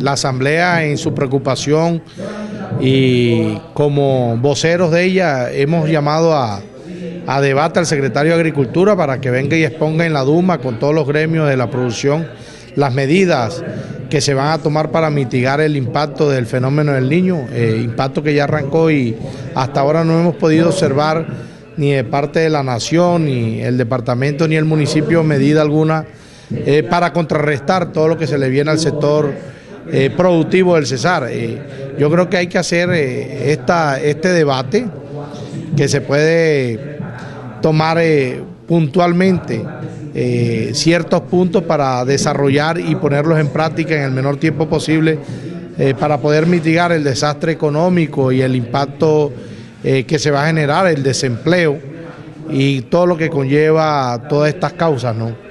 La Asamblea en su preocupación y como voceros de ella hemos llamado a, a debate al secretario de Agricultura para que venga y exponga en la Duma con todos los gremios de la producción las medidas que se van a tomar para mitigar el impacto del fenómeno del niño, eh, impacto que ya arrancó y hasta ahora no hemos podido observar ni de parte de la nación, ni el departamento, ni el municipio medida alguna eh, para contrarrestar todo lo que se le viene al sector eh, productivo del Cesar. Eh, yo creo que hay que hacer eh, esta, este debate que se puede tomar puntualmente ciertos puntos para desarrollar y ponerlos en práctica en el menor tiempo posible para poder mitigar el desastre económico y el impacto que se va a generar, el desempleo y todo lo que conlleva todas estas causas, ¿no?